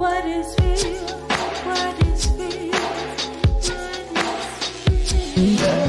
What is real? What is real? What is real?